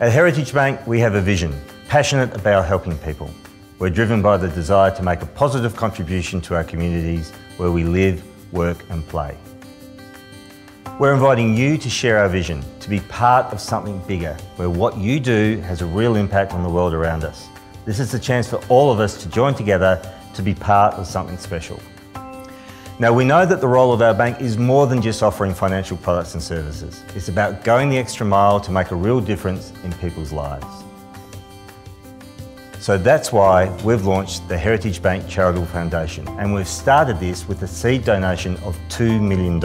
At Heritage Bank, we have a vision, passionate about helping people. We're driven by the desire to make a positive contribution to our communities where we live, work and play. We're inviting you to share our vision, to be part of something bigger, where what you do has a real impact on the world around us. This is the chance for all of us to join together to be part of something special. Now we know that the role of our bank is more than just offering financial products and services. It's about going the extra mile to make a real difference in people's lives. So that's why we've launched the Heritage Bank Charitable Foundation and we've started this with a seed donation of $2 million.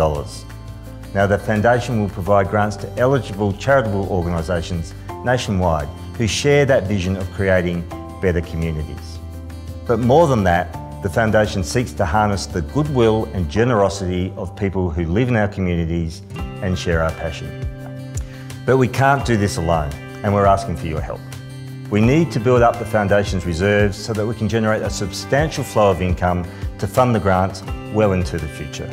Now the foundation will provide grants to eligible charitable organisations nationwide who share that vision of creating better communities. But more than that, the foundation seeks to harness the goodwill and generosity of people who live in our communities and share our passion. But we can't do this alone and we're asking for your help. We need to build up the Foundation's reserves so that we can generate a substantial flow of income to fund the grants well into the future.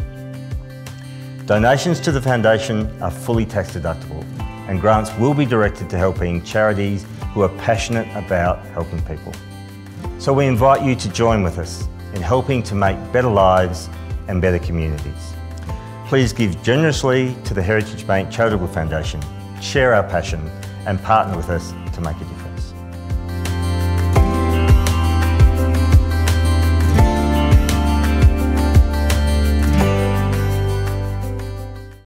Donations to the Foundation are fully tax deductible and grants will be directed to helping charities who are passionate about helping people. So we invite you to join with us in helping to make better lives and better communities. Please give generously to the Heritage Bank Charitable Foundation, share our passion and partner with us to make a difference.